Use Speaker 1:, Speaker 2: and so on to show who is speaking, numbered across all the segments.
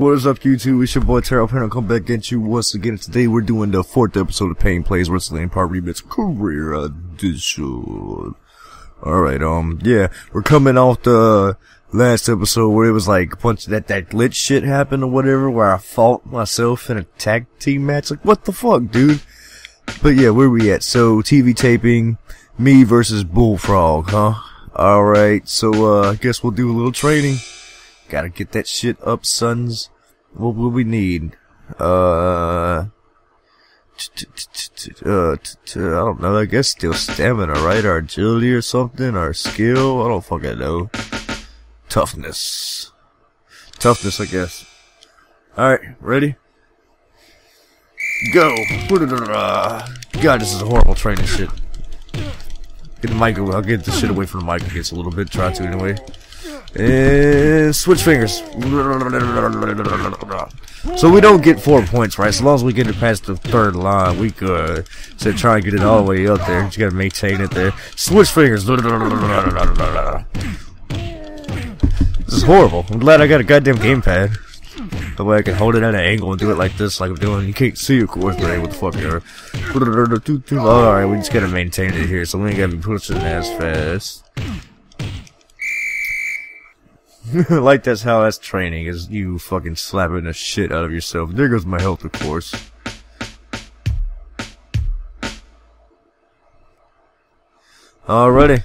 Speaker 1: What is up, YouTube? It's your boy Terrible Pain. Come back at you once again. Today we're doing the fourth episode of Pain Plays Wrestling Mpire Remix Career Edition. Alright, um, yeah, we're coming off the last episode where it was like a bunch that, that glitch shit happened or whatever, where I fought myself in a tag team match. Like, what the fuck, dude? But yeah, where we at? So, TV taping, me versus Bullfrog, huh? Alright, so, uh, I guess we'll do a little training. Gotta get that shit up, sons. What will we need? Uh, uh, I don't know. I guess still stamina, right? Our agility or something? Our skill? I don't fucking know. Toughness. Toughness, I guess. Alright, ready? Go! God, this is a horrible training shit. Get the mic, away I'll get the shit away from the mic, I guess, a little bit. Try to, anyway. And switch fingers. So we don't get four points, right? So long as we get it past the third line, we could. So try and get it all the way up there. You gotta maintain it there. Switch fingers. This is horrible. I'm glad I got a goddamn gamepad. The way I can hold it at an angle and do it like this, like I'm doing. You can't see, of course, but hey, what the fuck, here? Alright, we just gotta maintain it here, so we ain't gotta be pushing as fast. like that's how that's training, is you fucking slapping the shit out of yourself. There goes my health, of course. Alrighty.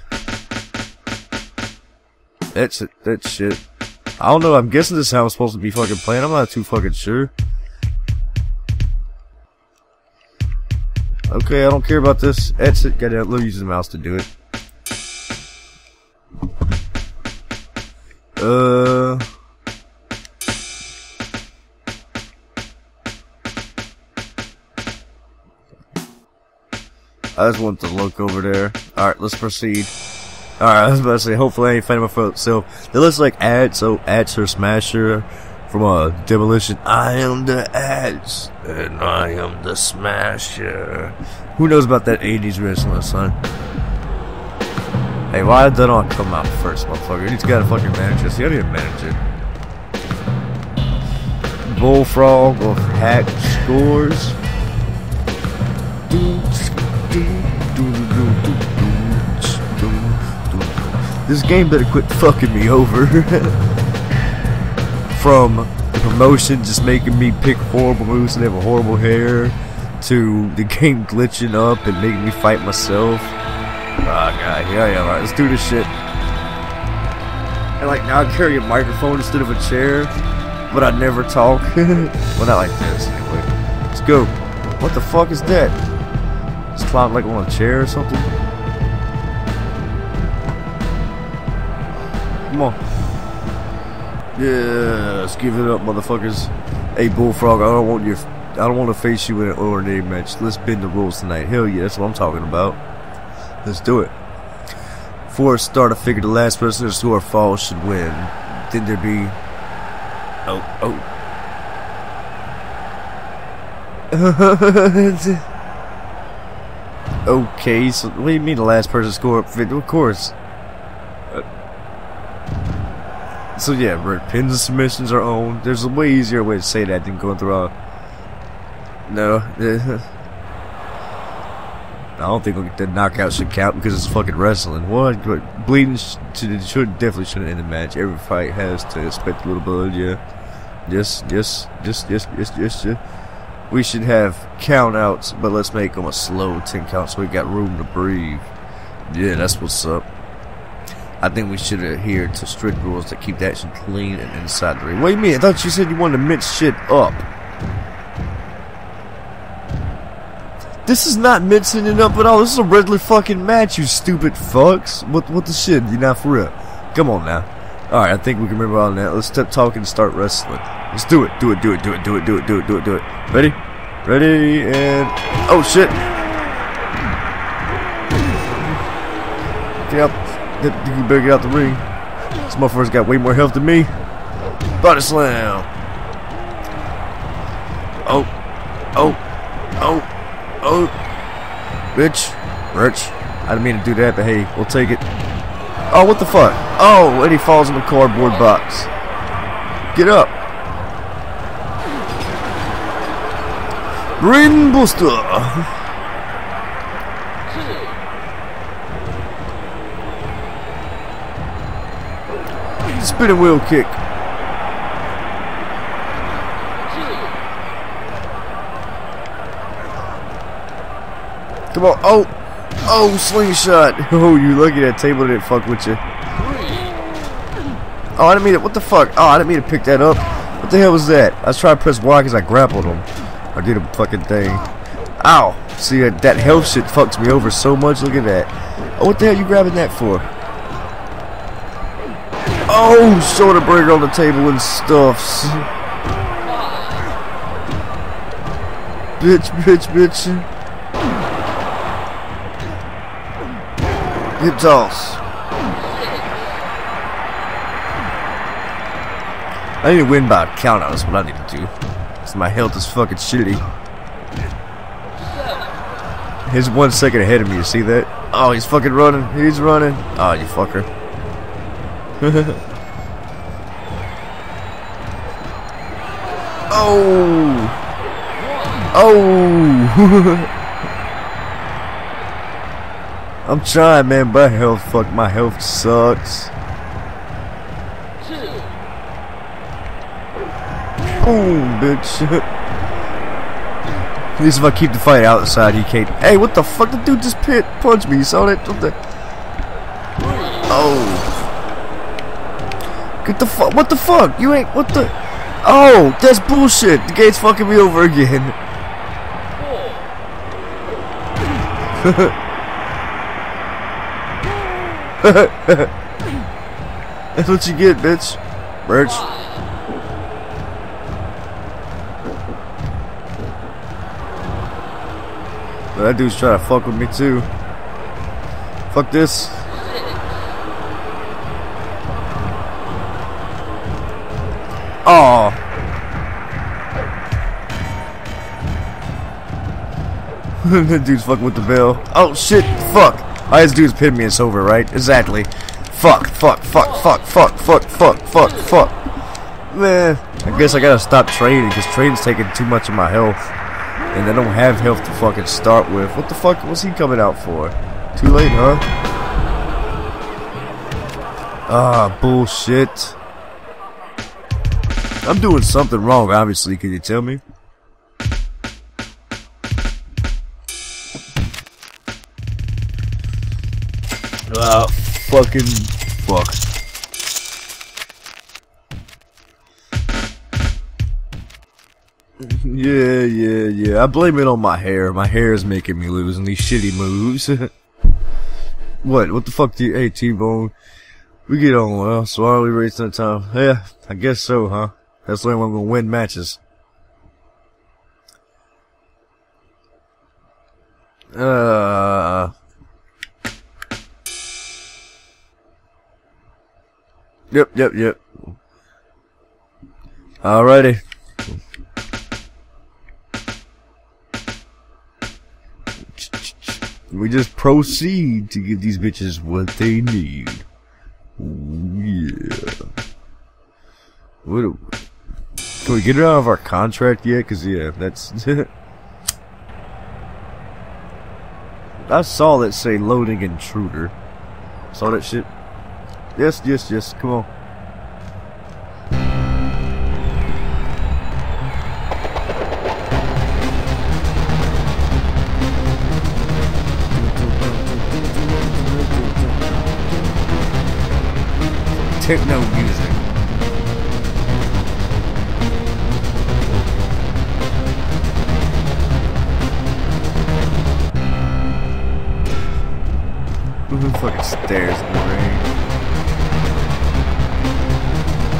Speaker 1: That's it. That's shit. I don't know. I'm guessing this is how I'm supposed to be fucking playing. I'm not too fucking sure. Okay, I don't care about this. That's it. Gotta use the mouse to do it. Uh. I just want to look over there. Alright, let's proceed. Alright, I was about to say, hopefully I ain't fighting myself. It looks like Ads, so Ads or Smasher from uh, Demolition. I am the Ads, and I am the Smasher. Who knows about that 80s wrestling, son? Hey, why did that not come out first, motherfucker? He's got a fucking manager. See, I didn't manage it. Bullfrog of hack scores. This game better quit fucking me over. From the promotion just making me pick horrible moves and have a horrible hair, to the game glitching up and making me fight myself. Oh, God, yeah, yeah, alright, let's do this shit. And like, now I carry a microphone instead of a chair, but I never talk. well, not like this, anyway. Let's go. What the fuck is that? It's climb like on a chair or something? Come on. Yeah, let's give it up, motherfuckers. Hey, Bullfrog, I don't want your... I don't want to face you in an ordinary match. Let's bend the rules tonight. Hell yeah, that's what I'm talking about. Let's do it. For a start, I figure the last person to our fall should win. Then there be... Oh, oh. okay, so what do you mean the last person score up? Of course. Uh, so yeah, pins and submissions are owned. There's a way easier way to say that than going through a... No. I don't think the knockout should count because it's fucking wrestling. What? But bleeding should, should definitely shouldn't end the match. Every fight has to expect a little blood. Yeah. Just, just, just, just, just, just, just. We should have count outs, but let's make them a slow 10 count so we got room to breathe. Yeah, that's what's up. I think we should adhere to strict rules to keep that shit clean and inside the ring. What do you mean? I thought you said you wanted to mix shit up. This is not mixing it up at all. This is a regular fucking match, you stupid fucks. What what the shit? You're not for real. Come on now. Alright, I think we can remember all that. Let's stop talking and start wrestling. Let's do it. Do it, do it, do it, do it, do it, do it, do it, do it. Ready? Ready, and... Oh, shit! Get out. You better get out the ring. This motherfucker's got way more health than me. Body slam! Oh. Oh. Bitch. Rich. I didn't mean to do that, but hey, we'll take it. Oh, what the fuck? Oh, and he falls in the cardboard box. Get up. Brain booster. Spinning wheel kick. Come on. Oh. Oh, slingshot. Oh, you lucky that table didn't fuck with you. Oh, I didn't mean it. What the fuck? Oh, I didn't mean to pick that up. What the hell was that? I was trying to press Y because I grappled him. I did a fucking thing. Ow. See, that, that health shit fucks me over so much. Look at that. Oh, what the hell you grabbing that for? Oh, soda burger on the table and stuffs. Bitch, bitch, bitch. I need to win by a count out is what I need to do. Cause my health is fucking shitty. He's one second ahead of me, you see that? Oh, he's fucking running. He's running. Oh, you fucker. oh! Oh! I'm trying, man, but health, fuck, my health sucks. Boom, bitch. At least if I keep the fight outside, he can't. Hey, what the fuck? The dude just pit punched me. You saw that? What the? Oh. Get the fuck. What the fuck? You ain't. What the? Oh, that's bullshit. The gate's fucking me over again. That's what you get, bitch. Birch. That dude's trying to fuck with me too. Fuck this. Oh. that dude's fucking with the bell. Oh shit, fuck. All his dudes pin me, it's over, right? Exactly. Fuck, fuck, fuck, fuck, fuck, fuck, fuck, fuck, fuck. Man, I guess I gotta stop trading because trading's taking too much of my health. And I don't have health to fucking start with. What the fuck was he coming out for? Too late, huh? Ah, bullshit. I'm doing something wrong, obviously. Can you tell me? Fucking fuck. Yeah, yeah, yeah. I blame it on my hair. My hair is making me lose these shitty moves. what? What the fuck do you... Hey, T-Bone. We get on well, so why are we wasting time? Yeah, I guess so, huh? That's the only one gonna win matches. Uh... Yep, yep, yep. Alrighty. We just proceed to give these bitches what they need. Ooh, yeah. What do, can we get it out of our contract yet? Cause yeah, that's. I saw that say loading intruder. Saw that shit. Yes, yes, yes. Come on. Techno music. Fucking stares in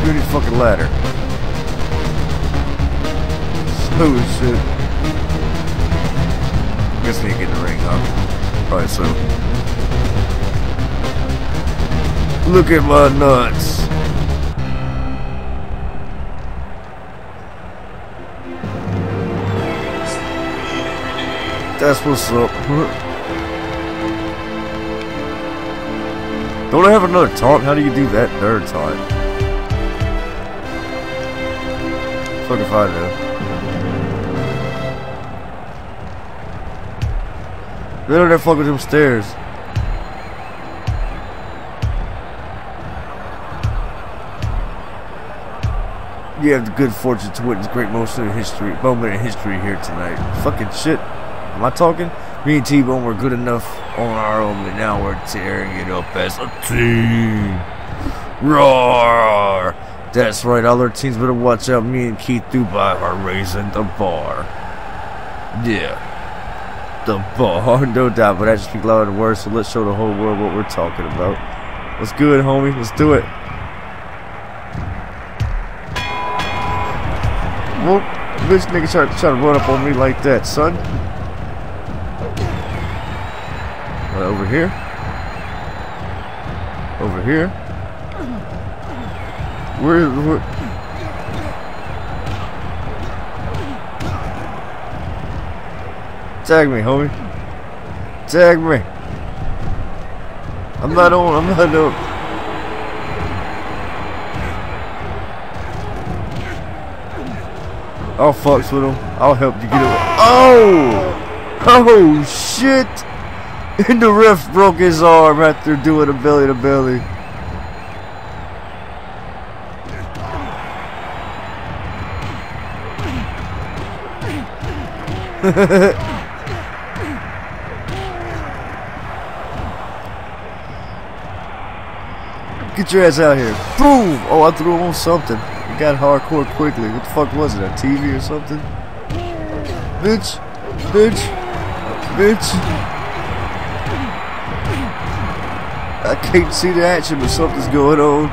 Speaker 1: rain? Fucking ladder. As shit. Guess I need to get the ring, huh? Probably so. Look at my nuts. That's what's up. Don't I have another taunt? How do you do that third time? Fuck if I know. They don't fuck with them stairs. You have the good fortune to witness great most in history moment in history here tonight. Fucking shit. Am I talking? Me and T-Bone were good enough on our own, but now we're tearing it up as a team. Roar! That's right, our teams better watch out. Me and Keith Dubai are raising the bar. Yeah. The bar, no doubt, but I just speak louder than words, so let's show the whole world what we're talking about. What's good, homie? Let's do it. Well, bitch nigga try, try to run up on me like that, son. Over here? Over here? Where? Tag me, homie. Tag me. I'm not on, I'm not on. I'll fucks with him. I'll help you get away. Oh! Oh, shit! And the ref broke his arm after doing a belly to belly. Get your ass out here. Boom! Oh, I threw on something got hardcore quickly. What the fuck was it? A TV or something? Bitch! Bitch! Bitch! I can't see the action, but something's going on.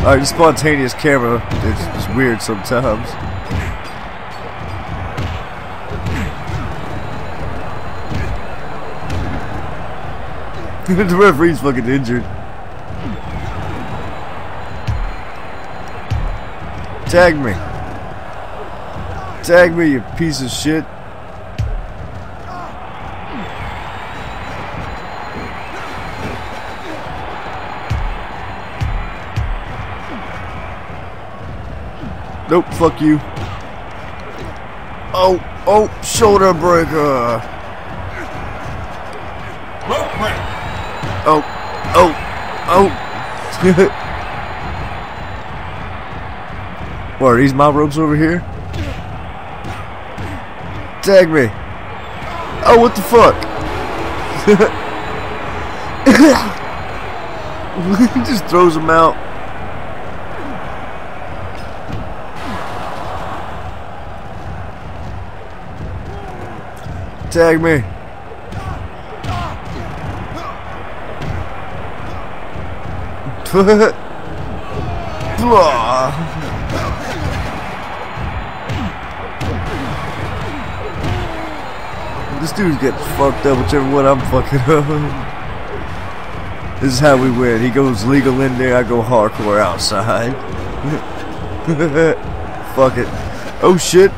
Speaker 1: Alright, the spontaneous camera is, is weird sometimes. the referee's fucking injured. Tag me. Tag me, you piece of shit. Nope, fuck you. Oh, oh, shoulder breaker. Oh, oh, oh. What, are these my ropes over here? Tag me. Oh, what the fuck? he just throws them out. Tag me. Uh, this dude gets fucked up whichever one I'm fucking up. This is how we win. He goes legal in there, I go hardcore outside. Fuck it. Oh shit.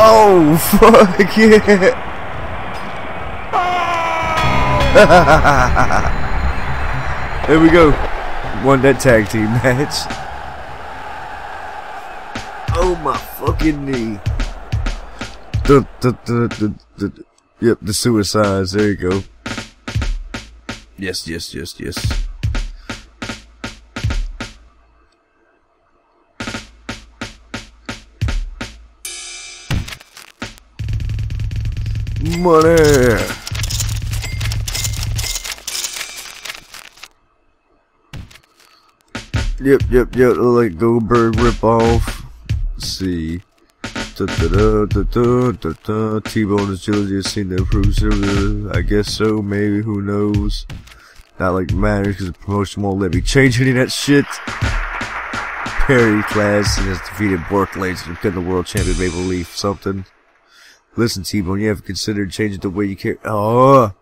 Speaker 1: Oh fuck yeah. there we go. Won that tag team match. Oh my fucking knee. Dun, dun, dun, yep, the suicides. There you go. Yes, yes, yes, yes. Money. Yep, yep, yep. Like Goldberg rip off. Let's see. T-Bone is Trilogy has seen the improved. I guess so, maybe, who knows. Not like matters because the promotion won't let me change any of that shit. Perry Class has defeated Bork Lanes to become the world champion Maple Leaf something. Listen, T-Bone, you have considered changing the way you care. Oh,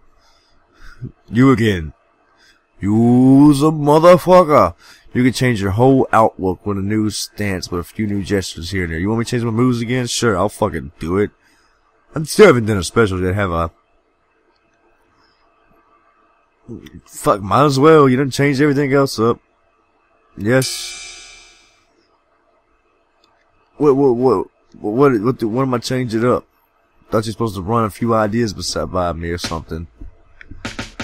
Speaker 1: you again. You's a motherfucker. You can change your whole outlook with a new stance with a few new gestures here and there. You want me to change my moves again? Sure, I'll fucking do it. I still haven't done a special yet, have I? Fuck, might as well. You didn't change everything else up. Yes. What, what, what, what, what, what, what am I changing up? Thought you're supposed to run a few ideas beside by me or something.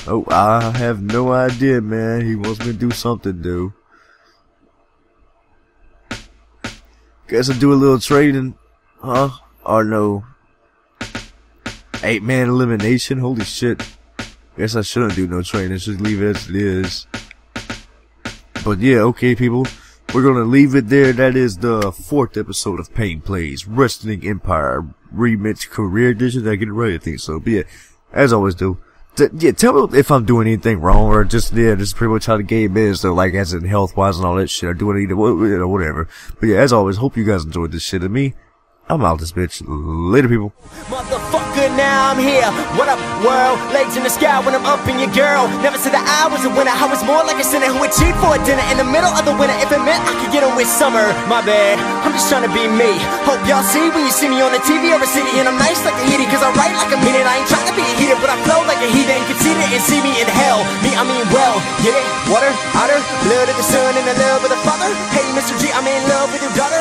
Speaker 1: Oh, I have no idea, man. He wants me to do something, dude. Guess I'll do a little trading, huh? Or no? Eight man elimination? Holy shit. Guess I shouldn't do no trading. Just leave it as it is. But yeah, okay, people. We're gonna leave it there. That is the fourth episode of Pain Plays Wrestling Mpire Remix Career Edition. I get it right? I think so. But yeah, as always, do. Yeah, tell me if I'm doing anything wrong or just yeah, just pretty much how the game is. So like as in health wise and all that shit, or doing either whatever. But yeah, as always, hope you guys enjoyed this shit. And me, I'm out this bitch. Later, people.
Speaker 2: Motherfucker, now I'm here. What up, world? Legs in the sky when I'm up in your girl. Never said that I was a winner. I was more like a sinner who would cheat for a dinner in the middle of the winter. If it meant I could get on with summer, my bad. I'm just trying to be me. Hope y'all see when you see me on the TV or a city. And I'm nice like a hitty, cause I write like a minute. I ain't trying to be a heater, but I flow like a heathen. Conceited and see me in hell. Me, I mean, well, get it? Water, otter, blood of the sun and the love of the father. Hey, Mr. G, I'm in love with your daughter.